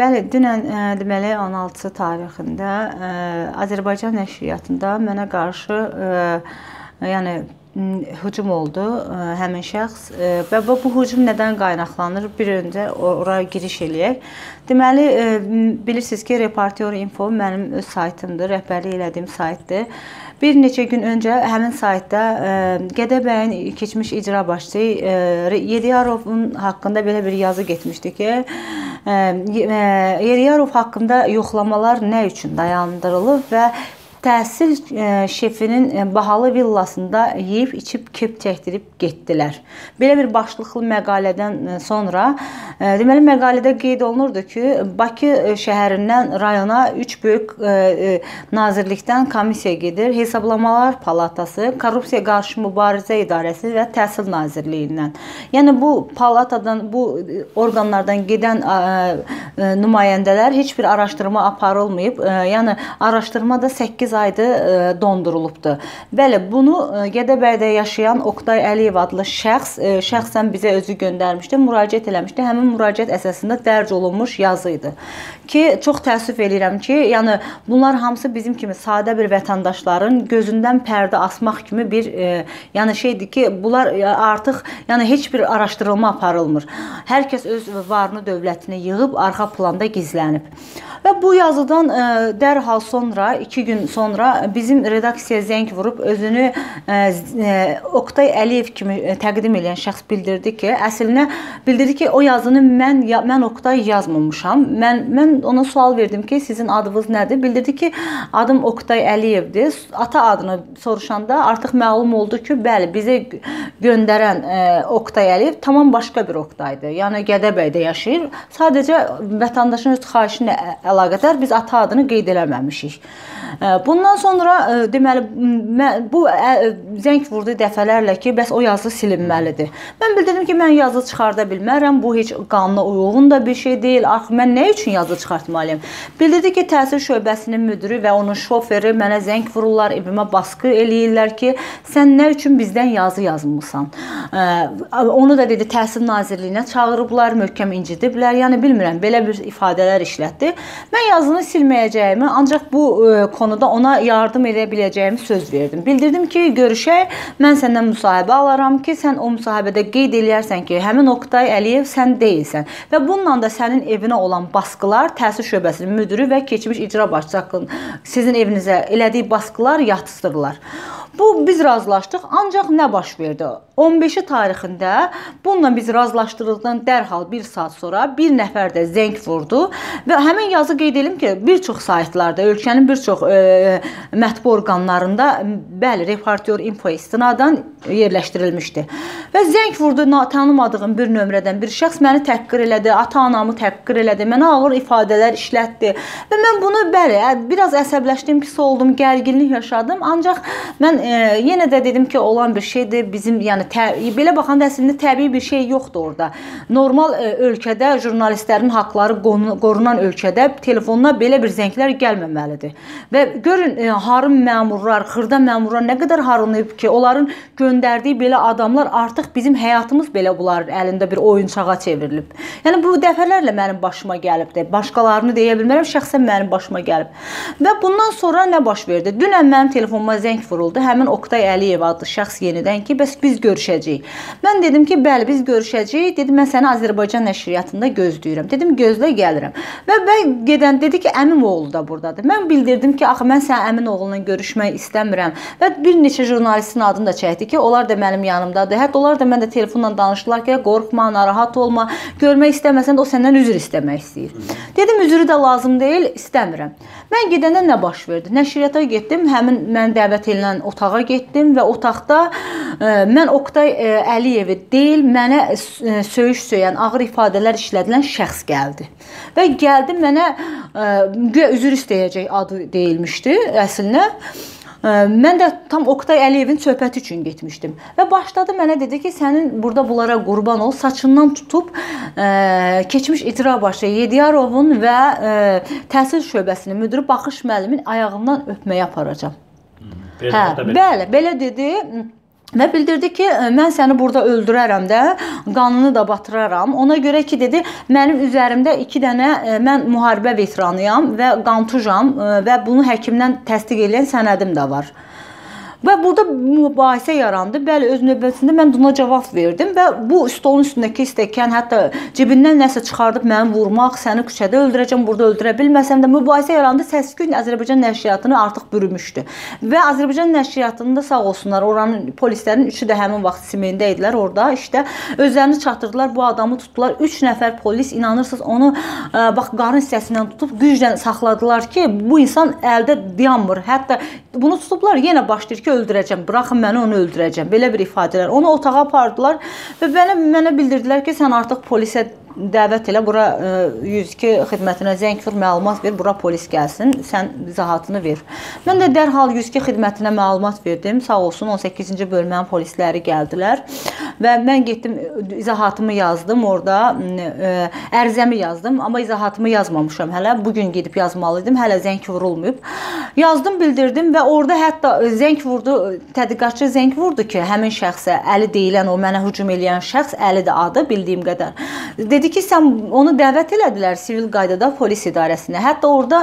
Bəli, dünən ə, deməli 16 tarixində ə, Azərbaycan nəşriyyatında mənə qarşı ə, yəni hücum oldu həmin şəxs və bu, hücum nədən qaynaqlanır? Bir öncə ora giriş eləyək. Deməli, bilirsiniz ki, Reporter Info mənim öz saytımdır, rəhbərlik elədiyim saytdır. Bir neçə gün öncə həmin saytda ə, Gədəbəyin keçmiş icra başçısı Yediyarovun haqqında belə bir yazı getmişdi ki, ə, Yediyarov haqqında yoxlamalar nə üçün dayandırılıb və təhsil e, şefinin e, bahalı villasında yeyib içib kep çəkdirib getdilər. Belə bir başlıqlı məqalədən e, sonra deməli məqalədə qeyd olunurdu ki, Bakı şəhərindən rayona 3 böyük nazirlikdən komissiya gedir. Hesablamalar palatası, korrupsiya qarşı mübarizə idarəsi və təhsil nazirliyindən. Yəni bu palatadan, bu orqanlardan gedən nümayəndələr heç bir araşdırma aparılmayıb. Yəni araşdırma da 8 8 aydır e, dondurulubdur. Bəli, bunu e, Gədəbəydə yaşayan Oqtay Əliyev adlı şəxs e, şəxsən bizə özü göndərmişdi, müraciət eləmişdi. Həmin müraciət əsasında dərc olunmuş yazı idi. Ki çox təəssüf eləyirəm ki, yəni bunlar hamısı bizim kimi sadə bir vətəndaşların gözündən pərdə asmaq kimi bir yəni şeydir ki, bunlar artıq yəni heç bir araşdırılma aparılmır. Hər kəs öz varını, dövlətini yığıb arxa planda gizlənib. Və bu yazıdan dərhal sonra 2 gün sonra bizim redaksiyaya zəng vurub özünü ə, ə, Oqtay Əliyev kimi təqdim edən şəxs bildirdi ki, əslinə bildirdi ki, o yazını mən mən Oqtay yazmamışam. Mən mən ona sual verdim ki, sizin adınız nədir? Bildirdi ki, adım Oqtay Əliyevdir. Ata adını soruşanda artıq məlum oldu ki, bəli, bizə göndərən ə, Oqtay Əliyev tamam başqa bir Oqtaydır. Yəni Gədəbəydə yaşayır. Sadəcə vətəndaşın öz xahişi ilə əlaqədar biz ata adını qeyd eləməmişik. Bundan sonra deməli bu zəng vurdu dəfələrlə ki, bəs o yazı silinməlidir. Mən bildirdim ki, mən yazı çıxarda bilmərəm. Bu heç qanuna uyğun da bir şey deyil. Axı mən nə üçün yazı çıxartmalıyam? Bildirdi ki, təhsil şöbəsinin müdiri və onun şoferi mənə zəng vururlar, evimə baskı eləyirlər ki, sən nə üçün bizdən yazı yazmısan? Onu da dedi Təhsil Nazirliyinə çağırıblar, möhkəm incidiblər. Yəni bilmirəm, belə bir ifadələr işlətdi. Mən yazını silməyəcəyimi, ancaq bu ə, e, konuda ona yardım edə biləcəyimi söz verdim. Bildirdim ki, görüşək, mən səndən müsahibə alaram ki, sən o müsahibədə qeyd eləyərsən ki, həmin Oqtay Əliyev sən deyilsən və bununla da sənin evinə olan baskılar təhsil şöbəsinin müdiri və keçmiş icra başçısı haqqında sizin evinizə elədiyi baskılar yatızdırırlar. Bu biz razılaşdıq, ancaq nə baş verdi? 15-i tarixində bununla biz razılaşdırdıqdan dərhal 1 saat sonra bir nəfər də zəng vurdu və həmin yazı qeyd edim ki, bir çox saytlarda, ölkənin bir çox e, mətbu orqanlarında bəli, reportyor info istinadan yerləşdirilmişdi. Və zəng vurdu tanımadığım bir nömrədən bir şəxs məni təhqir elədi, ata-anamı təhqir elədi, mənə ağır ifadələr işlətdi. Və mən bunu bəli, biraz əsəbləşdim, pis oldum, gərginlik yaşadım, ancaq mən e, yenə də dedim ki, olan bir şeydir. Bizim yəni tə, belə baxanda əslində təbii bir şey yoxdur orada. Normal e, ölkədə jurnalistlərin haqqları qorunan ölkədə telefonuna belə bir zənglər gəlməməlidir. Və görün e, harım məmurlar, xırda məmurlar nə qədər harınıyıb ki, onların göndərdiyi belə adamlar artıq bizim həyatımız belə bunların əlində bir oyunçağa çevrilib. Yəni bu dəfələrlə mənim başıma gəlibdi. Başqalarını deyə bilmərəm, şəxsən mənim başıma gəlib. Və bundan sonra nə baş verdi? Dünən mənim telefonuma zəng vuruldu həmin Oqtay Əliyev adlı şəxs yenidən ki, bəs biz görüşəcəyik. Mən dedim ki, bəli, biz görüşəcəyik. Dedim, mən səni Azərbaycan nəşriyyatında gözləyirəm. Dedim, gözlə gəlirəm. Və mən gedən dedi ki, əmim oğlu da burdadır. Mən bildirdim ki, axı mən sənin əmin oğlunla görüşmək istəmirəm. Və bir neçə jurnalistin adını da çəkdi ki, onlar da mənim yanımdadır. Hətta onlar da mən də telefonla danışdılar ki, qorxma, narahat olma, görmək istəməsən də o səndən üzr istəmək istəyir. Dedim, üzrü də lazım deyil, istəmirəm. Mən gedəndə nə baş verdi? Nəşriyyata getdim, həmin mən dəvət edilən otağa getdim və otaqda ə, e, mən Oqtay ə, e, Əliyevi deyil, mənə ə, e, söyüş söyən, ağır ifadələr işlədilən şəxs gəldi. Və gəldi mənə ə, üzr istəyəcək adı deyilmişdi əslinə. Mən də tam Oqtay Əliyevin söhbəti üçün getmişdim. Və başladı mənə dedi ki, sənin burada bunlara qurban ol, saçından tutub ə, keçmiş icra başçı Yediyarovun və ə, təhsil şöbəsinin müdiri Baxış müəllimin ayağından öpməyə aparacağam. Hə, bəli, belə dedi. Və bildirdi ki, mən səni burada öldürərəm də, qanını da batıraram. Ona görə ki, dedi, mənim üzərimdə 2 dənə mən müharibə veteranıyam və qantujam və bunu həkimdən təsdiq edən sənədim də var. Və burada mübahisə yarandı. Bəli, öz növbəsində mən buna cavab verdim və bu stolun üstündəki stəkan hətta cibindən nəsə çıxardıb məni vurmaq, səni küçədə öldürəcəm, burada öldürə bilməsəm də mübahisə yarandı. Səsküy Azərbaycan nəşriyyatını artıq bürümüşdü. Və Azərbaycan nəşriyyatında sağ olsunlar, oranın polislərin üçü də həmin vaxt simində idilər orada. İşte özlərini çatdırdılar, bu adamı tutdular. 3 nəfər polis inanırsınız onu ə, bax qarın hissəsindən tutub güclə saxladılar ki, bu insan əldə dayanmır. Hətta bunu tutublar, yenə başlayır ki, ki, öldürəcəm, buraxın məni, onu öldürəcəm. Belə bir ifadələr. Onu otağa apardılar və mənə mənə bildirdilər ki, sən artıq polisə dəvət elə bura 102 e, xidmətinə zəng vur, məlumat ver, bura polis gəlsin, sən izahatını ver. Mən də dərhal 102 xidmətinə məlumat verdim. Sağ olsun 18-ci bölmənin polisləri gəldilər və mən getdim izahatımı yazdım orada, e, ərizəmi yazdım, amma izahatımı yazmamışam hələ. Bu gün gedib yazmalıydım. Hələ zəng vurulmayıb. Yazdım, bildirdim və orada hətta zəng vurdu, tədqiqatçı zəng vurdu ki, həmin şəxsə Əli deyilən o mənə hücum edən şəxs Əlidir adı bildiyim qədər. Dedi ki, sən onu dəvət elədilər sivil qaydada polis idarəsinə. Hətta orada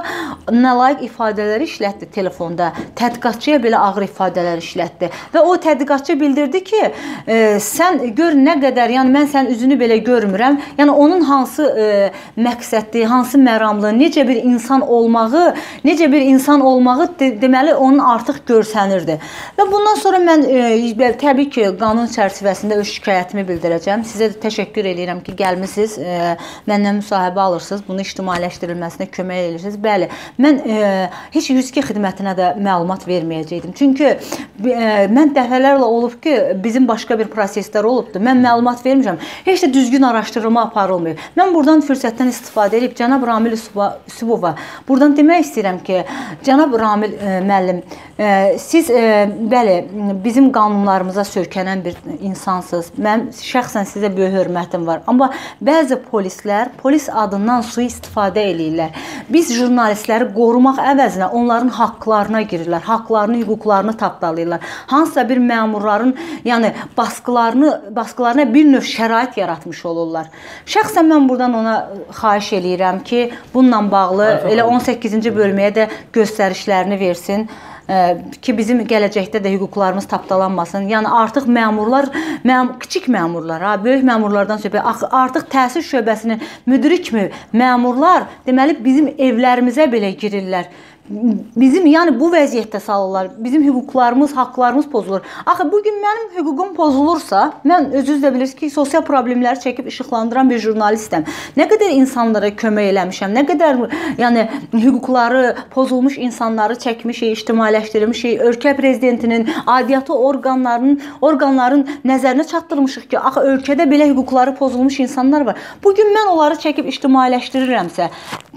nalayiq ifadələri işlətdi telefonda. Tədqiqatçıya belə ağır ifadələr işlətdi. Və o tədqiqatçı bildirdi ki, e, sən gör nə qədər, yəni mən sən üzünü belə görmürəm. Yəni onun hansı e, məqsədli, hansı məramlı, necə bir insan olmağı, necə bir insan olmağı de, deməli onun artıq görsənirdi. Və bundan sonra mən e, təbii ki, qanun çərçivəsində öz şikayətimi bildirəcəm. Sizə də təşəkkür edirəm ki, gəlmisiniz e, məndən müsahibə alırsınız, bunu ictimailəşdirilməsinə kömək edirsiniz. Bəli, mən e, heç 102 xidmətinə də məlumat verməyəcəydim. Çünki e, mən dəfələrlə olub ki, bizim başqa bir proseslər olubdu. Mən məlumat vermişəm. Heç də düzgün araşdırma aparılmır. Mən burdan fürsətdən istifadə edib cənab Ramil Sübova buradan demək istəyirəm ki, cənab Ramil e, müəllim, e, siz e, bəli, bizim qanunlarımıza söykənən bir insansınız. Mən şəxsən sizə böyük hörmətim var. Amma bəzi bəzi polislər polis adından sui-istifadə eləyirlər. Biz jurnalistləri qorumaq əvəzinə onların haqqlarına girirlər, haqqlarını, hüquqlarını tapdalayırlar. Hansısa bir məmurların, yəni baskılarını, baskılarına bir növ şərait yaratmış olurlar. Şəxsən mən burdan ona xahiş eləyirəm ki, bununla bağlı elə 18-ci bölməyə də göstərişlərini versin ki, bizim gələcəkdə də hüquqlarımız tapdalanmasın. Yəni artıq məmurlar, məm kiçik məmurlar, ha, böyük məmurlardan söhbət, artıq təhsil şöbəsinin müdiri kimi məmurlar deməli bizim evlərimizə belə girirlər bizim yəni bu vəziyyətdə salırlar. Bizim hüquqlarımız, haqqlarımız pozulur. Axı bu gün mənim hüququm pozulursa, mən özünüz də bilirsiniz ki, sosial problemləri çəkib işıqlandıran bir jurnalistəm. Nə qədər insanlara kömək eləmişəm, nə qədər yəni hüquqları pozulmuş insanları çəkmişik, ictimailəşdirmişik, ölkə prezidentinin, aidiyyatı orqanlarının, orqanların nəzərinə çatdırmışıq ki, axı ölkədə belə hüquqları pozulmuş insanlar var. Bu gün mən onları çəkib ictimailəşdirirəmsə,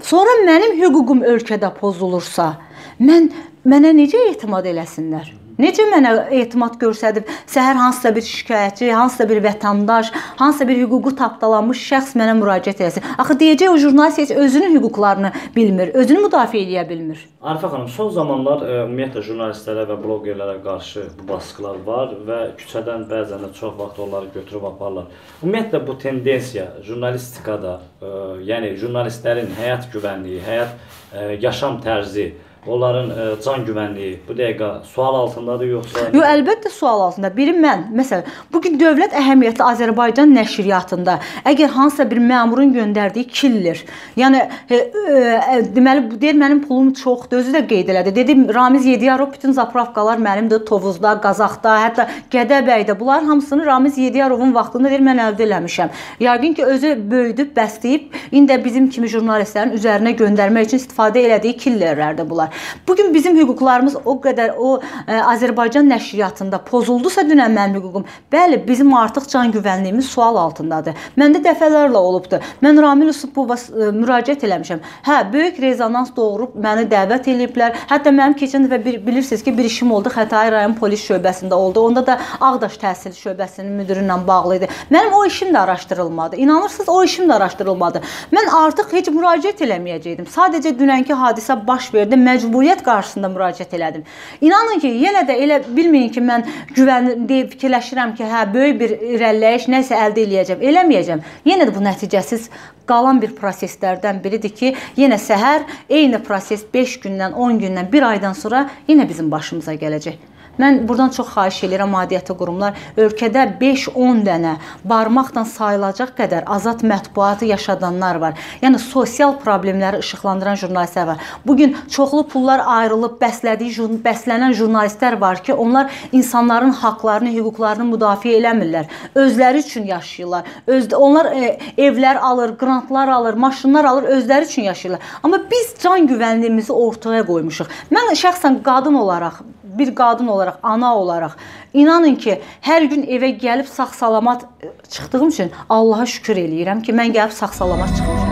sonra mənim hüququm ölkədə pozulursa, olsa, mən mənə necə etimad eləsinlər? Necə mənə etimad göstərib səhər hansısa bir şikayətçi, hansısa bir vətəndaş, hansısa bir hüququ tapdalanmış şəxs mənə müraciət etsin. Axı deyəcək o jurnalist heç özünün hüquqlarını bilmir, özünü müdafiə edə bilmir. Arifə xanım, son zamanlar e, ümumiyyətlə jurnalistlərə və bloqerlərə qarşı bu baskılar var və küçədən bəzən də çox vaxt onları götürüb aparırlar. Ümumiyyətlə bu tendensiya jurnalistikada, ə, e, yəni jurnalistlərin həyat güvənliyi, həyat ə, e, yaşam tərzi onların ə, e, can güvənliyi bu dəqiqə sual altındadır yoxsa? Yox, əlbəttə sual altında. Biri mən, məsələn, bu gün dövlət əhəmiyyətli Azərbaycan nəşriyyatında əgər hansısa bir məmurun göndərdiyi killer, yəni e, e, deməli bu deyir mənim pulum çoxdur, özü də qeyd elədi. Dedi Ramiz Yediyarov bütün zapravkalar mənimdir, Tovuzda, Qazaxda, hətta Gədəbəydə. Bunların hamısını Ramiz Yediyarovun vaxtında deyir mən əldə eləmişəm. Yəqin ki, özü böyüdüb, bəsləyib, indi bizim kimi jurnalistlərin üzərinə göndərmək üçün istifadə elədiyi killerlərdir bunlar. Bu gün bizim hüquqlarımız o qədər o ə, e, Azərbaycan nəşriyyatında pozuldusa dünən mənim hüququm, bəli, bizim artıq can güvənliyimiz sual altındadır. Məndə dəfələrlə olubdu. Mən Ramil Usubova e, müraciət eləmişəm. Hə, böyük rezonans doğurub məni dəvət eləyiblər. Hətta mənim keçən dəfə bir, bilirsiniz ki, bir işim oldu Xətai rayon polis şöbəsində oldu. Onda da Ağdaş təhsil şöbəsinin müdiri ilə bağlı idi. Mənim o işim də araşdırılmadı. İnanırsınız, o işim də araşdırılmadı. Mən artıq heç müraciət eləməyəcəydim. Sadəcə dünənki hadisə baş verdi. Məcbur məcburiyyət qarşısında müraciət elədim. İnanın ki, yenə də elə bilməyin ki, mən güvən deyib fikirləşirəm ki, hə böyük bir irəliləyiş nəsə əldə eləyəcəm. Eləməyəcəm. Yenə də bu nəticəsiz qalan bir proseslərdən biridir ki, yenə səhər eyni proses 5 gündən, 10 gündən, 1 aydan sonra yenə bizim başımıza gələcək. Mən burdan çox xahiş edirəm aidiyyatı qurumlar ölkədə 5-10 dənə barmaqla sayılacaq qədər azad mətbuatı yaşadanlar var. Yəni sosial problemləri işıqlandıran jurnalistlər var. Bu gün çoxlu pullar ayrılıb bəslədiyi jurn bəslənən jurnalistlər var ki, onlar insanların haqqlarını, hüquqlarını müdafiə eləmirlər. Özləri üçün yaşayırlar. Öz onlar e, evlər alır, qrantlar alır, maşınlar alır, özləri üçün yaşayırlar. Amma biz can güvənliyimizi ortaya qoymuşuq. Mən şəxsən qadın olaraq bir qadın olaraq, ana olaraq inanın ki, hər gün evə gəlib sağ-salamat çıxdığım üçün Allaha şükür eləyirəm ki, mən gəlib sağ-salamat çıxmışam.